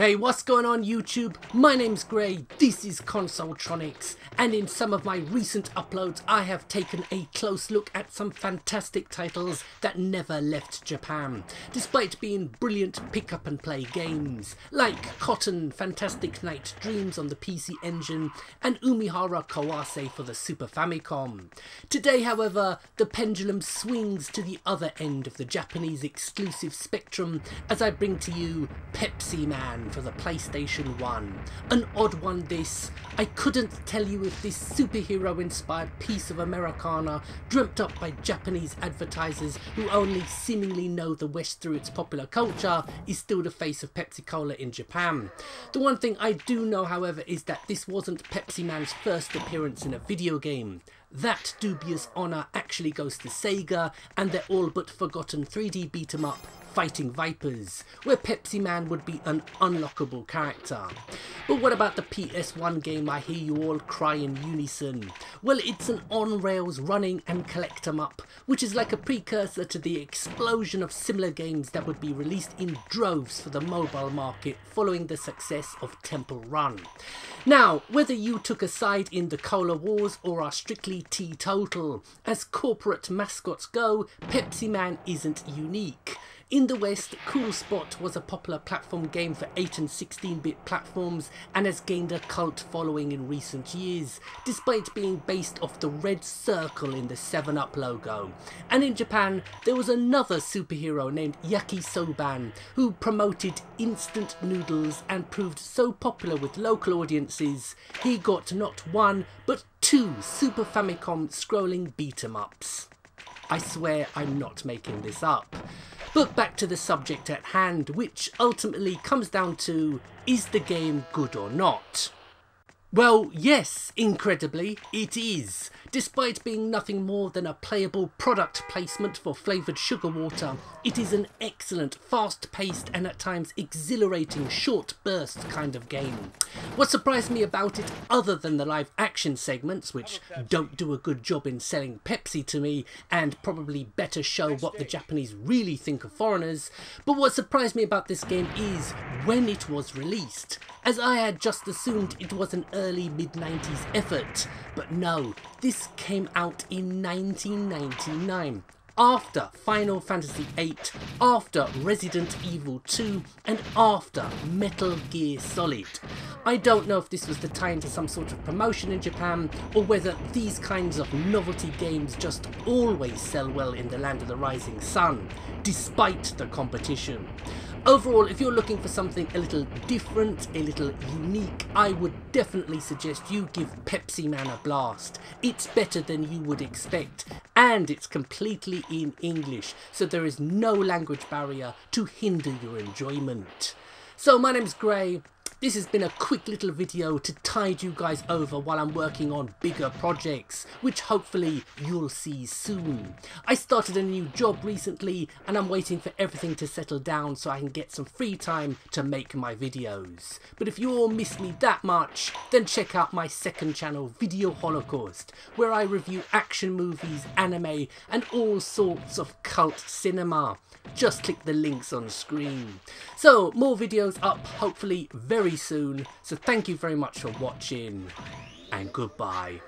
Hey, what's going on YouTube? My name's Gray, this is Consoletronix, and in some of my recent uploads I have taken a close look at some fantastic titles that never left Japan, despite being brilliant pick up and play games, like Cotton Fantastic Night Dreams on the PC Engine and Umihara Kawase for the Super Famicom. Today however, the pendulum swings to the other end of the Japanese exclusive spectrum as I bring to you Pepsi Man for the PlayStation 1. An odd one this. I couldn't tell you if this superhero inspired piece of Americana dreamt up by Japanese advertisers who only seemingly know the West through its popular culture is still the face of Pepsi Cola in Japan. The one thing I do know however is that this wasn't Pepsi Man's first appearance in a video game. That dubious honour actually goes to Sega and their all but forgotten 3D beat 'em up Fighting Vipers, where Pepsi Man would be an unlockable character. But what about the PS1 game I hear you all cry in unison? Well, it's an on-rails running and collect 'em up, which is like a precursor to the explosion of similar games that would be released in droves for the mobile market following the success of Temple Run. Now, whether you took a side in the Cola Wars or are strictly teetotal, as corporate mascots go, Pepsi Man isn't unique. In the West, Cool Spot was a popular platform game for 8 and 16-bit platforms and has gained a cult following in recent years, despite being based off the red circle in the 7-Up logo. And in Japan, there was another superhero named Yakisoban who promoted instant noodles and proved so popular with local audiences, he got not one, but two Super Famicom scrolling beat 'em ups. I swear I'm not making this up. But back to the subject at hand, which ultimately comes down to is the game good or not? Well, yes, incredibly, it is. Despite being nothing more than a playable product placement for flavoured sugar water, it is an excellent, fast-paced and at times exhilarating short burst kind of game. What surprised me about it, other than the live action segments, which don't do a good job in selling Pepsi to me and probably better show what the Japanese really think of foreigners, but what surprised me about this game is when it was released, as I had just assumed it was an early mid-90s effort, but no, this came out in 1999 after Final Fantasy VIII, after Resident Evil 2, and after Metal Gear Solid. I don't know if this was the tie into some sort of promotion in Japan, or whether these kinds of novelty games just always sell well in the land of the rising sun, despite the competition. Overall, if you're looking for something a little different, a little unique, I would definitely suggest you give Pepsi Man a blast. It's better than you would expect, and it's completely in English, so there is no language barrier to hinder your enjoyment. So my name's Gray, this has been a quick little video to tide you guys over while I'm working on bigger projects, which hopefully you'll see soon. I started a new job recently and I'm waiting for everything to settle down so I can get some free time to make my videos. But if you all miss me that much, then check out my second channel, Video Holocaust, where I review action movies, anime and all sorts of cult cinema just click the links on screen. So more videos up hopefully very soon. So thank you very much for watching and goodbye.